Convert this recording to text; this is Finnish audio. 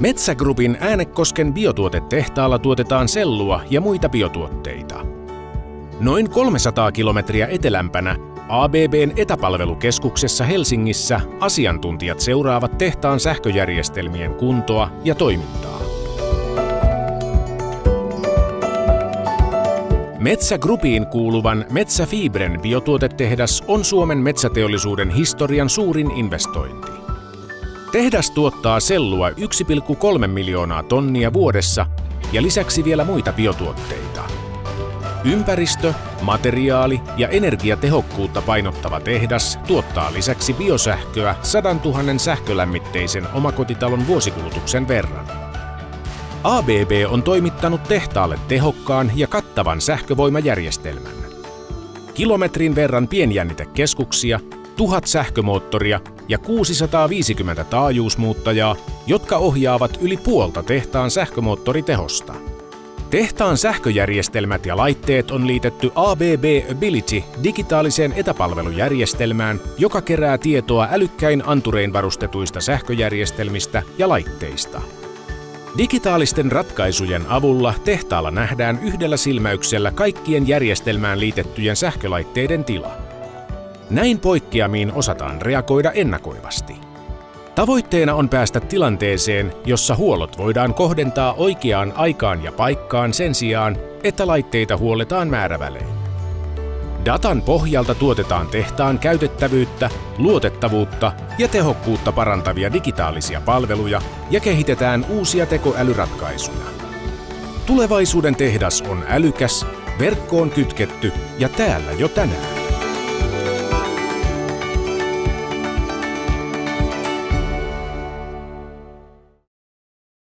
Metsägrupin Äänekosken biotuotetehtaalla tuotetaan sellua ja muita biotuotteita. Noin 300 kilometriä etelämpänä ABBn etäpalvelukeskuksessa Helsingissä asiantuntijat seuraavat tehtaan sähköjärjestelmien kuntoa ja toimintaa. Metsägrupiin kuuluvan Metsäfibren biotuotetehdas on Suomen metsäteollisuuden historian suurin investointi. Tehdas tuottaa sellua 1,3 miljoonaa tonnia vuodessa ja lisäksi vielä muita biotuotteita. Ympäristö, materiaali ja energiatehokkuutta painottava tehdas tuottaa lisäksi biosähköä 100 000 sähkölämmitteisen omakotitalon vuosikulutuksen verran. ABB on toimittanut tehtaalle tehokkaan ja kattavan sähkövoimajärjestelmän. Kilometrin verran pienjännitekeskuksia, tuhat sähkömoottoria ja 650 taajuusmuuttajaa, jotka ohjaavat yli puolta tehtaan sähkömoottoritehosta. Tehtaan sähköjärjestelmät ja laitteet on liitetty ABB Ability digitaaliseen etäpalvelujärjestelmään, joka kerää tietoa älykkäin anturein varustetuista sähköjärjestelmistä ja laitteista. Digitaalisten ratkaisujen avulla tehtaalla nähdään yhdellä silmäyksellä kaikkien järjestelmään liitettyjen sähkölaitteiden tila. Näin poikkeamiin osataan reagoida ennakoivasti. Tavoitteena on päästä tilanteeseen, jossa huollot voidaan kohdentaa oikeaan aikaan ja paikkaan sen sijaan, että laitteita huolletaan määrävälein. Datan pohjalta tuotetaan tehtaan käytettävyyttä, luotettavuutta ja tehokkuutta parantavia digitaalisia palveluja ja kehitetään uusia tekoälyratkaisuja. Tulevaisuuden tehdas on älykäs, verkkoon kytketty ja täällä jo tänään.